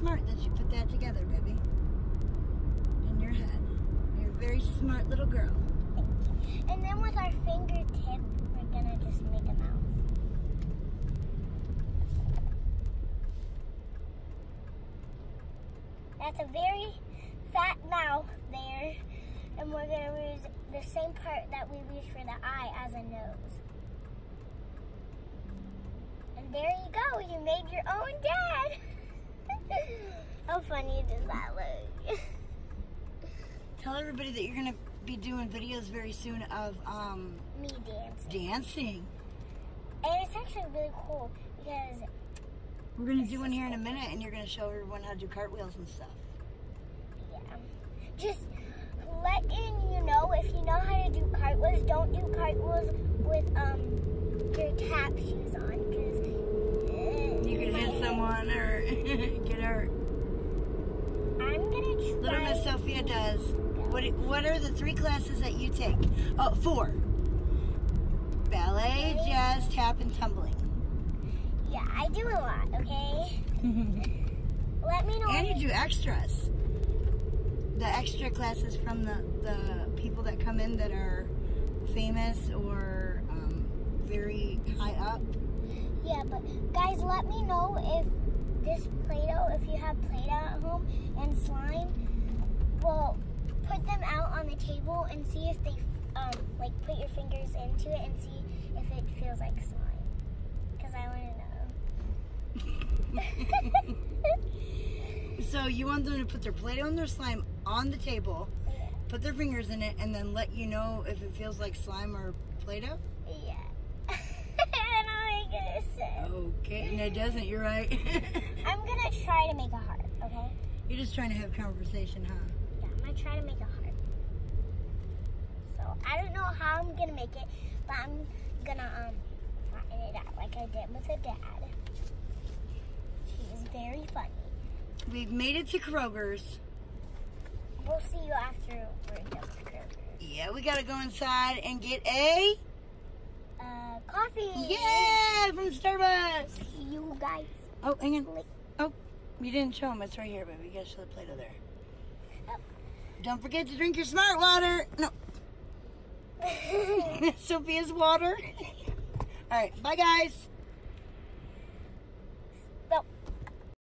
smart that you put that together, baby. In your head. You're a very smart little girl. And then with our fingertip, we're gonna just make a mouth. That's a very fat mouth there. And we're gonna use the same part that we used for the eye as a nose. And there you go, you made your own dad. How funny does that look? Tell everybody that you're gonna be doing videos very soon of um, Me dancing. dancing. And it's actually really cool because We're gonna do one here in a minute, and you're gonna show everyone how to do cartwheels and stuff. Yeah. Just letting you know if you know how to do cartwheels, don't do cartwheels with um your tap shoes on because You could get hurt. I'm gonna try. Little Miss Sophia does. What What are the three classes that you take? Oh, four. Ballet, jazz, tap, and tumbling. Yeah, I do a lot. Okay. Let me know. And you do extras. The extra classes from the, the people that come in that are famous or um, very high up. Yeah, but guys, let me know if this Play-Doh, if you have Play-Doh at home and slime, well, put them out on the table and see if they, um, like, put your fingers into it and see if it feels like slime. Because I want to know. So you want them to put their Play-Doh and their slime on the table, yeah. put their fingers in it, and then let you know if it feels like slime or Play-Doh? Yeah. Okay, and it doesn't, you're right. I'm gonna try to make a heart, okay? you're just trying to have conversation, huh? Yeah, I'm gonna try to make a heart. So I don't know how I'm gonna make it, but I'm gonna um flatten it out like I did with a dad. He's very funny. We've made it to Kroger's. We'll see you after we're done with Kroger. Yeah, we gotta go inside and get a coffee. yeah from Starbucks. You guys Oh, hang on. Oh, you didn't show them. It's right here, baby. You gotta show the Play-Doh there. Oh. Don't forget to drink your smart water. No, Sophia's water. All right, bye guys.